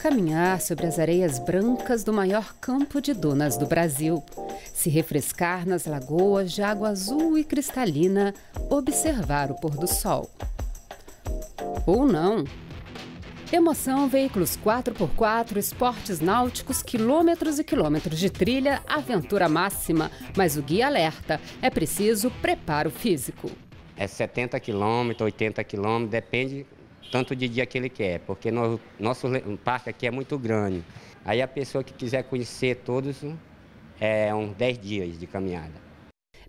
Caminhar sobre as areias brancas do maior campo de dunas do Brasil. Se refrescar nas lagoas de água azul e cristalina, observar o pôr do sol. Ou não. Emoção, veículos 4x4, esportes náuticos, quilômetros e quilômetros de trilha, aventura máxima. Mas o guia alerta: é preciso preparo físico. É 70 quilômetros, 80 quilômetros, depende tanto de dia que ele quer, porque no, nosso parque aqui é muito grande. Aí a pessoa que quiser conhecer todos, é uns 10 dias de caminhada.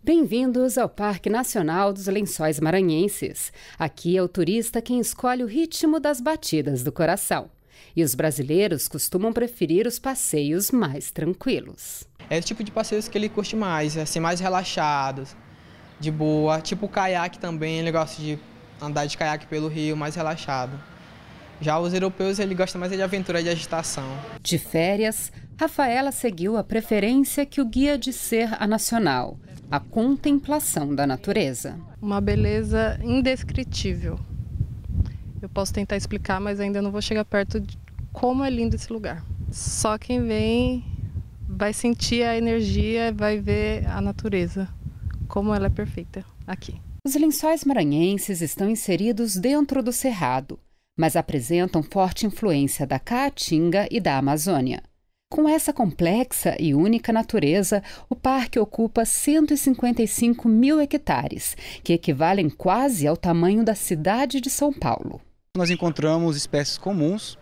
Bem-vindos ao Parque Nacional dos Lençóis Maranhenses. Aqui é o turista quem escolhe o ritmo das batidas do coração. E os brasileiros costumam preferir os passeios mais tranquilos. É o tipo de passeios que ele curte mais, assim, mais relaxados, de boa. Tipo o caiaque também, ele gosta de andar de caiaque pelo rio, mais relaxado. Já os europeus, ele gosta mais de aventura, de agitação. De férias, Rafaela seguiu a preferência que o guia de ser a nacional a contemplação da natureza. Uma beleza indescritível. Eu posso tentar explicar, mas ainda não vou chegar perto de como é lindo esse lugar. Só quem vem vai sentir a energia, vai ver a natureza, como ela é perfeita aqui. Os lençóis maranhenses estão inseridos dentro do cerrado, mas apresentam forte influência da Caatinga e da Amazônia. Com essa complexa e única natureza, o parque ocupa 155 mil hectares, que equivalem quase ao tamanho da cidade de São Paulo. Nós encontramos espécies comuns,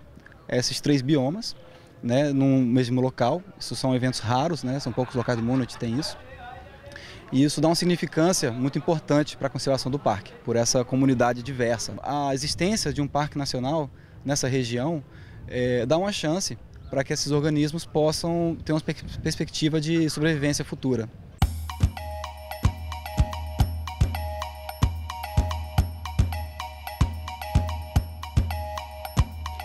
esses três biomas, né, no mesmo local. Isso são eventos raros, né, são poucos locais do mundo que tem isso. E isso dá uma significância muito importante para a conservação do parque, por essa comunidade diversa. A existência de um parque nacional nessa região é, dá uma chance para que esses organismos possam ter uma perspectiva de sobrevivência futura.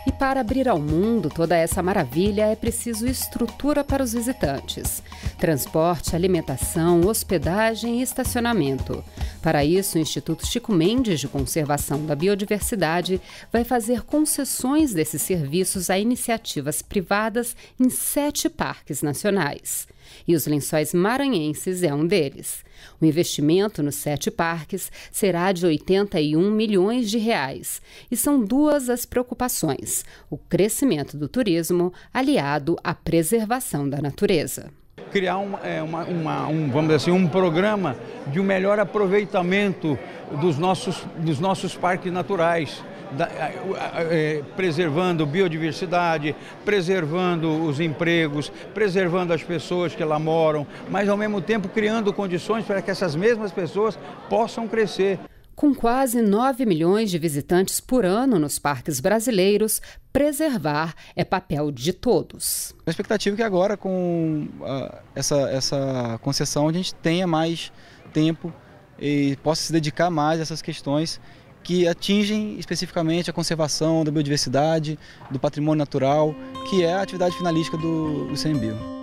E para abrir ao mundo toda essa maravilha é preciso estrutura para os visitantes: transporte, alimentação, hospedagem e estacionamento. Para isso, o Instituto Chico Mendes de Conservação da Biodiversidade vai fazer concessões desses serviços a iniciativas privadas em sete parques nacionais. E os lençóis maranhenses é um deles. O investimento nos sete parques será de 81 milhões de reais. E são duas as preocupações: o crescimento do turismo aliado à preservação da natureza criar uma, é, uma, uma, um, vamos dizer assim, um programa de um melhor aproveitamento dos nossos, dos nossos parques naturais. Da, é, preservando biodiversidade, preservando os empregos, preservando as pessoas que lá moram, mas ao mesmo tempo criando condições para que essas mesmas pessoas possam crescer. Com quase 9 milhões de visitantes por ano nos parques brasileiros, preservar é papel de todos. A expectativa é que agora, com uh, essa, essa concessão, a gente tenha mais tempo e possa se dedicar mais a essas questões que atingem especificamente a conservação da biodiversidade, do patrimônio natural, que é a atividade finalística do, do.